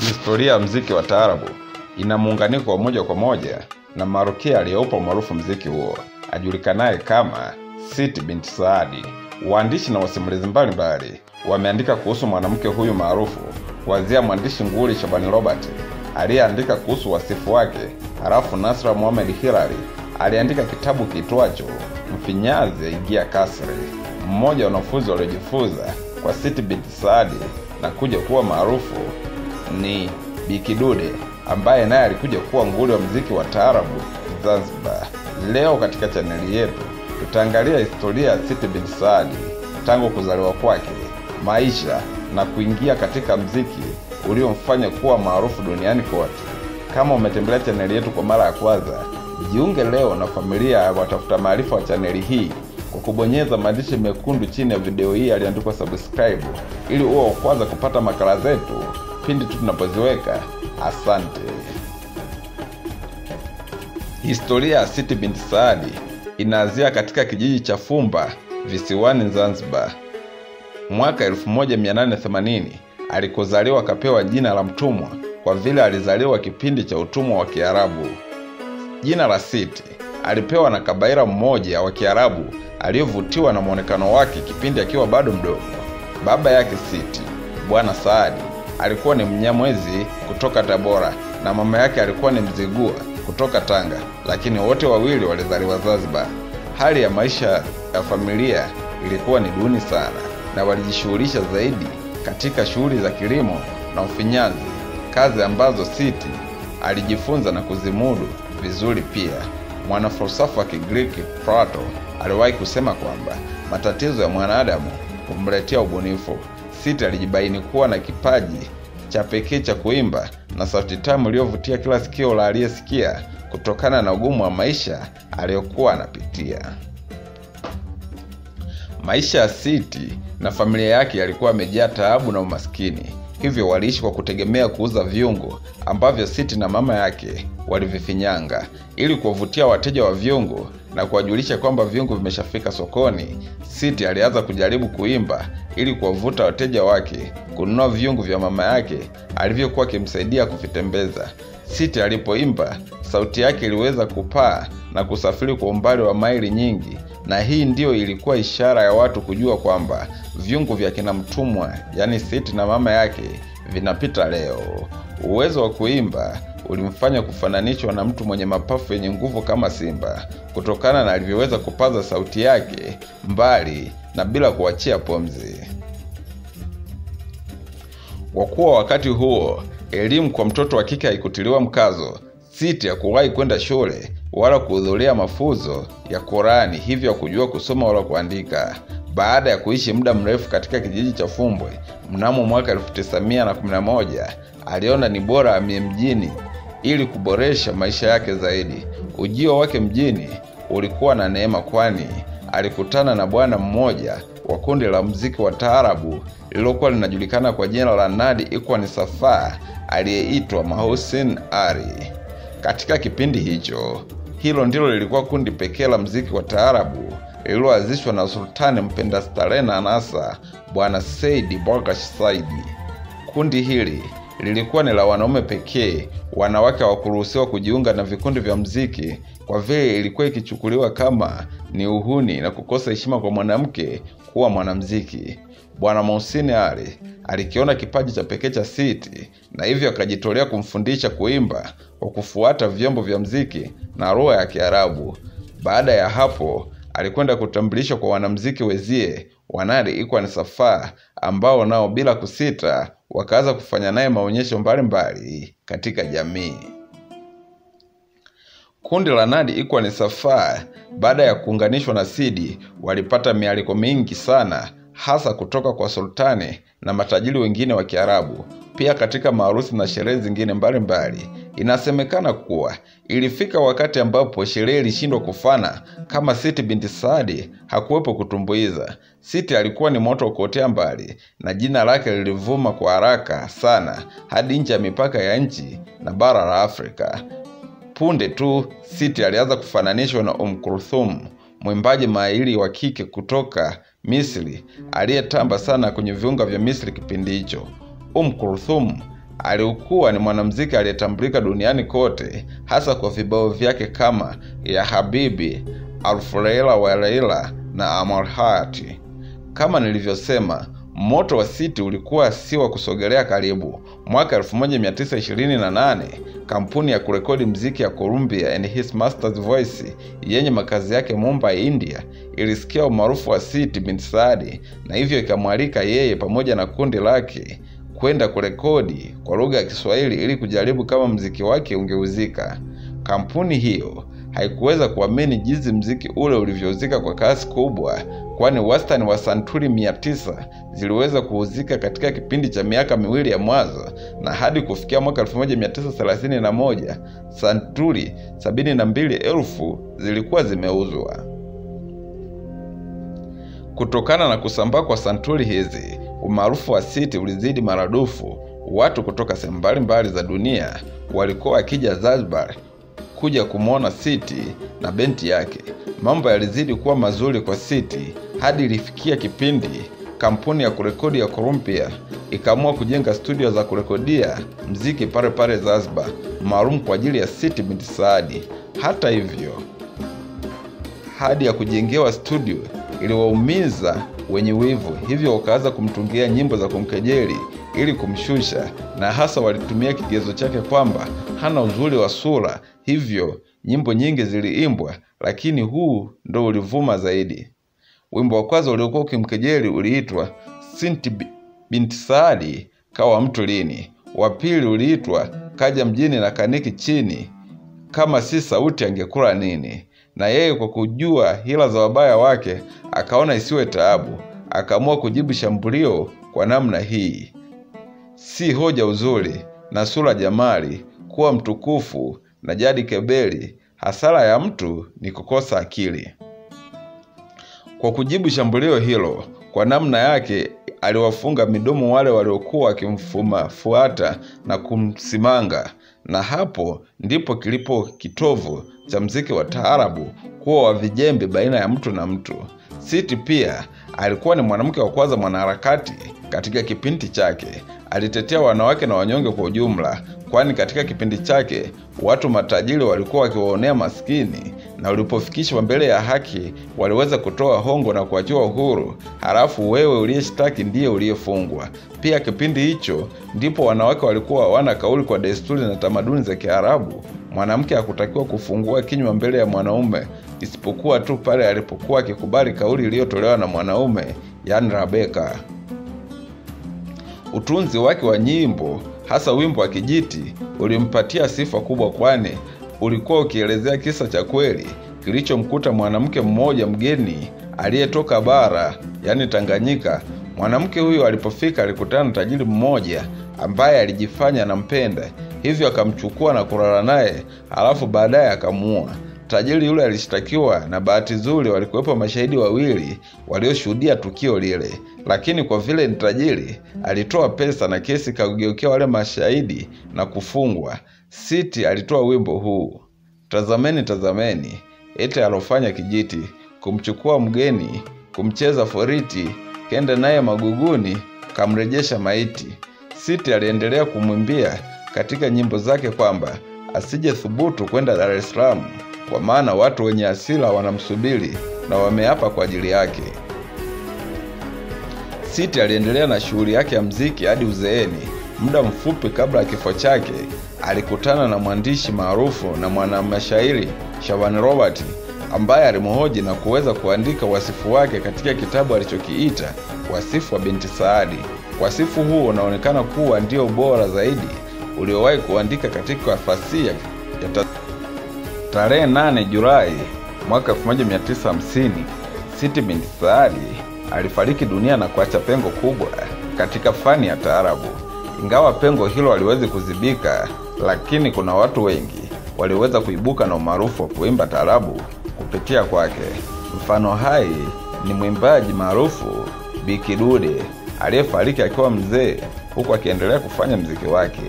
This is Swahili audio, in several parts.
Historia ya mziki wa taarabu ina muunganiko wa moja kwa moja na marukia aliyeupa maarufu mziki huo ajulikanaye kama Siti binti Saadi. Waandishi na wasimulizi mbalimbali wameandika kuhusu mwanamke huyu maarufu, kuanzia mwandishi nguli Shabani Robert aliyeandika kuhusu wasifu wake, halafu Nasra Mohamed Hilali aliandika kitabu kiitwacho Mfinyazi aingia Kasri. Mmoja wa wanafunzi waliojifunza kwa Siti binti Saadi na kuja kuwa maarufu ni Bikidude ambaye naye alikuja kuwa nguli wa mziki wa taarabu Zanzibar. Leo katika chaneli yetu tutaangalia historia ya Siti bin tangu kuzaliwa kwake, maisha na kuingia katika mziki uliomfanya kuwa maarufu duniani kote. Kama umetembelea chaneli yetu kwa mara ya kwanza, jiunge leo na familia ya watafuta maarifa wa chaneli hii kwa kubonyeza maandishi mekundu chini ya video hii yaliyoandikwa subscribe, ili uwe wa kwanza kupata makala zetu pindi tu tunapoziweka. Asante. Historia ya Siti binti Saadi inaanzia katika kijiji cha Fumba visiwani Zanzibar. Mwaka 1880 alikozaliwa akapewa jina la mtumwa kwa vile alizaliwa kipindi cha utumwa wa Kiarabu. Jina la Siti alipewa na kabaira mmoja wa Kiarabu aliyovutiwa na mwonekano wake kipindi akiwa bado mdogo. Baba yake Siti, Bwana Saadi, alikuwa ni Mnyamwezi kutoka Tabora na mama yake alikuwa ni Mzigua kutoka Tanga, lakini wote wawili walizaliwa Zanzibar. Hali ya maisha ya familia ilikuwa ni duni sana, na walijishughulisha zaidi katika shughuli za kilimo na ufinyanzi, kazi ambazo Siti alijifunza na kuzimudu vizuri. Pia mwanafalsafa wa Kigiriki Plato aliwahi kusema kwamba matatizo ya mwanadamu humletea ubunifu. Siti alijibaini kuwa na kipaji cha pekee cha kuimba na sauti tamu iliyovutia kila sikio la aliyesikia kutokana na ugumu wa maisha aliyokuwa anapitia. Maisha ya Siti na familia yake yalikuwa yamejaa taabu na umaskini, hivyo waliishi kwa kutegemea kuuza viungo ambavyo Siti na mama yake walivifinyanga ili kuwavutia wateja wa viungo na kuwajulisha kwamba viungo vimeshafika sokoni. Siti alianza kujaribu kuimba ili kuwavuta wateja wake kununua viungo vya mama yake alivyokuwa akimsaidia kuvitembeza. Siti alipoimba, sauti yake iliweza kupaa na kusafiri kwa umbali wa maili nyingi, na hii ndiyo ilikuwa ishara ya watu kujua kwamba vyungu vya kina mtumwa, yani Siti na mama yake, vinapita leo. Uwezo wa kuimba ulimfanya kufananishwa na mtu mwenye mapafu yenye nguvu kama simba, kutokana na alivyoweza kupaza sauti yake mbali na bila kuachia pomzi Kwa kuwa wakati huo elimu kwa mtoto wa kike haikutiliwa mkazo, Siti hakuwahi kwenda shule wala kuhudhuria mafunzo ya Qurani, hivyo kujua kusoma wala kuandika. Baada ya kuishi muda mrefu katika kijiji cha Fumbwe, mnamo mwaka 1911 aliona ni bora amie mjini ili kuboresha maisha yake zaidi. Ujio wake mjini ulikuwa na neema, kwani alikutana na bwana mmoja wa kundi la mziki wa taarabu lililokuwa linajulikana kwa jina la Nadi Ikwani Safa aliyeitwa Mahusin Ari. Katika kipindi hicho, hilo ndilo lilikuwa kundi pekee la mziki wa taarabu lililoanzishwa na sultani mpenda starehe na anasa, bwana Saidi Bargash Saidi. Kundi hili lilikuwa ni la wanaume pekee, wanawake hawakuruhusiwa kujiunga na vikundi vya mziki kwa vile ilikuwa ikichukuliwa kama ni uhuni na kukosa heshima kwa mwanamke kuwa mwanamziki. Bwana Mohsin Ali alikiona kipaji cha pekee cha Siti na hivyo akajitolea kumfundisha kuimba kwa kufuata vyombo vya mziki na lugha ya Kiarabu. Baada ya hapo alikwenda kutambulishwa kwa wanamziki wezie Wanali Ikwani Safaa ambao nao bila kusita wakaanza kufanya naye maonyesho mbalimbali katika jamii. Kundi la Nadi ni Safaa baada ya kuunganishwa na Sidi walipata mialiko mingi sana, hasa kutoka kwa sultani na matajiri wengine wa Kiarabu, pia katika maarusi na sherehe zingine mbalimbali. Inasemekana kuwa ilifika wakati ambapo sherehe ilishindwa kufana kama Siti binti Saadi hakuwepo kutumbuiza. Siti alikuwa ni moto wa kuotea mbali na jina lake lilivuma kwa haraka sana hadi nje ya mipaka ya nchi na bara la Afrika. Punde tu Siti alianza kufananishwa na Kulthum, mwimbaji mahiri wa kike kutoka Misri aliyetamba sana kwenye viunga vya Misri kipindi hicho. Kulthum alikuwa ni mwanamuziki aliyetambulika duniani kote, hasa kwa vibao vyake kama ya Habibi, Alfu wa Laila na Amarhati. Kama nilivyosema, moto wa City ulikuwa si wa kusogelea karibu. Mwaka 1928 kampuni ya kurekodi mziki ya Columbia and His Master's Voice yenye makazi yake Mumbai, India, ilisikia umaarufu wa Siti Binti Saadi na hivyo ikamwalika yeye pamoja na kundi lake kwenda kurekodi kwa lugha ya Kiswahili ili kujaribu kama mziki wake ungeuzika. Kampuni hiyo haikuweza kuamini jinsi mziki ule ulivyouzika kwa kasi kubwa, kwani wastani wa santuri mia tisa ziliweza kuuzika katika kipindi cha miaka miwili ya mwanzo, na hadi kufikia mwaka 1931 santuri sabini na mbili elfu zilikuwa zimeuzwa. Kutokana na kusambaa kwa santuri hizi, umaarufu wa Siti ulizidi maradufu. Watu kutoka sehemu mbalimbali za dunia walikuwa wakija Zanzibar kuja kumwona Siti na benti yake. Mambo yalizidi kuwa mazuri kwa Siti hadi ilifikia kipindi kampuni ya kurekodi ya Columbia ikaamua kujenga studio za kurekodia mziki pale pale Zanzibar, maalum kwa ajili ya Siti Binti Saadi. Hata hivyo, hadi ya kujengewa studio iliwaumiza wenye wivu, hivyo wakaanza kumtungia nyimbo za kumkejeli ili kumshusha, na hasa walitumia kigezo chake kwamba hana uzuri wa sura, hivyo nyimbo nyingi ziliimbwa, lakini huu ndo ulivuma zaidi. Wimbo wa kwanza uliokuwa ukimkejeli uliitwa Sinti Binti Saadi kawa mtu lini. Wa pili uliitwa kaja mjini na kaniki chini, kama si sauti angekula nini. Na yeye kwa kujua hila za wabaya wake akaona isiwe taabu, akaamua kujibu shambulio kwa namna hii: si hoja uzuri na sura jamali, kuwa mtukufu na jadi kebeli, hasara ya mtu ni kukosa akili. Kwa kujibu shambulio hilo kwa namna yake, aliwafunga midomo wale waliokuwa wakimfumafuata na kumsimanga, na hapo ndipo kilipo kitovu cha mziki wa taarabu kuwa wa vijembe baina ya mtu na mtu. Siti pia alikuwa ni mwanamke wa kwanza mwanaharakati katika kipindi chake. Alitetea wanawake na wanyonge kwa ujumla, kwani katika kipindi chake watu matajiri walikuwa wakiwaonea maskini, na ulipofikishwa mbele ya haki waliweza kutoa hongo na kuachiwa uhuru, halafu wewe uliyeshtaki ndiye uliyefungwa. Pia kipindi hicho ndipo wanawake walikuwa hawana kauli kwa desturi na tamaduni za Kiarabu. Mwanamke hakutakiwa kufungua kinywa mbele ya mwanaume isipokuwa tu pale alipokuwa akikubali kauli iliyotolewa na mwanaume, yani Rabeka. Utunzi wake wa nyimbo hasa wimbo wa Kijiti ulimpatia sifa kubwa, kwani ulikuwa ukielezea kisa cha kweli kilichomkuta mwanamke mmoja mgeni aliyetoka bara, yani Tanganyika. Mwanamke huyo alipofika alikutana na tajiri mmoja ambaye alijifanya anampenda, hivyo akamchukua na kulala naye, halafu baadaye akamuua. Tajiri yule alishtakiwa na bahati nzuri walikuwepo mashahidi wawili walioshuhudia tukio lile, lakini kwa vile ni tajiri alitoa pesa na kesi kageukia wale mashahidi na kufungwa. Siti alitoa wimbo huu, tazameni tazameni, ete alofanya Kijiti, kumchukua mgeni, kumcheza foriti, kenda naye maguguni, kamrejesha maiti. Siti aliendelea kumwimbia katika nyimbo zake kwamba asije thubutu kwenda Dar es Salaam kwa maana watu wenye asila wanamsubiri na wameapa kwa ajili yake. Siti aliendelea na shughuli yake ya mziki hadi uzeeni. Muda mfupi kabla ya kifo chake, alikutana na mwandishi maarufu na mwanamashairi Shaban Robert ambaye alimhoji na kuweza kuandika wasifu wake katika kitabu alichokiita Wasifu wa Binti Saadi. Wasifu huo unaonekana kuwa ndio bora zaidi uliowahi kuandika katika fasihi ya Tarehe 8 Julai mwaka 1950 Siti Binti Saadi alifariki dunia na kuacha pengo kubwa katika fani ya taarabu. Ingawa pengo hilo haliwezi kuzibika, lakini kuna watu wengi waliweza kuibuka na umaarufu wa kuimba taarabu kupitia kwake. Mfano hai ni mwimbaji maarufu Bi Kidude aliyefariki akiwa mzee, huku akiendelea kufanya mziki wake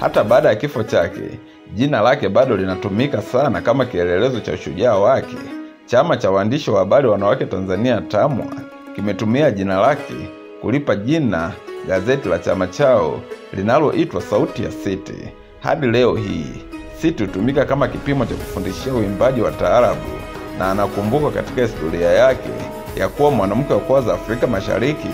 hata baada ya kifo chake jina lake bado linatumika sana kama kielelezo cha ushujaa wake. Chama cha waandishi wa habari wanawake Tanzania TAMWA kimetumia jina lake kulipa jina gazeti la chama chao linaloitwa Sauti ya City. Hadi leo hii City hutumika kama kipimo cha kufundishia uimbaji wa taarabu na anakumbukwa katika historia yake ya kuwa mwanamke wa kwanza Afrika Mashariki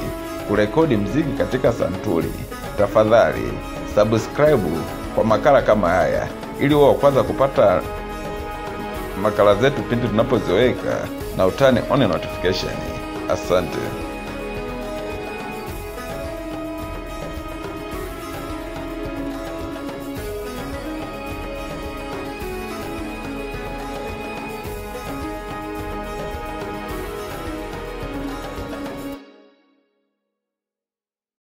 kurekodi mziki katika santuri. Tafadhali subscribe kwa makala kama haya ili uwe wa kwanza kupata makala zetu pindi tunapoziweka na utani on notification. Asante.